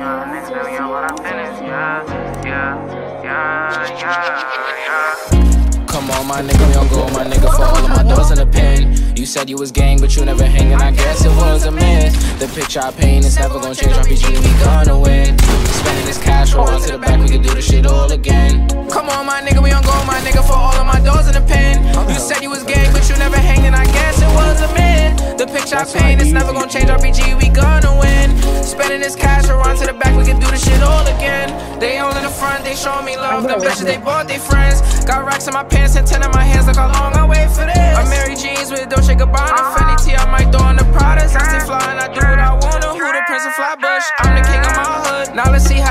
you. Come on, my nigga, we don't go, my nigga, for all of my doors in the pen. You said you was gang, but you never hanging. I guess it was a mess. The picture I paint is never gonna change, RPG, we gonna win. Spending this cash, roll to the back, we can do this shit all again. Come on, my nigga, we don't go, my nigga, for all of my doors in the pen. You said you was gang, but you never hangin', I guess it was a mess. The picture I paint is never gonna change, RPG, we gonna this cash, on to the back, we can do this shit all again. They all in the front, they showing me love. The bitches, they bought their friends. Got racks in my pants and ten in my hands, look how long I wait for this. I'm Mary Jeans with Dolce Gabbana, Fendi T, I might throw on the Prada. Since they flying, I do what I wanna. Who the Prince of Flatbush? I'm the king of my hood. Now let's see how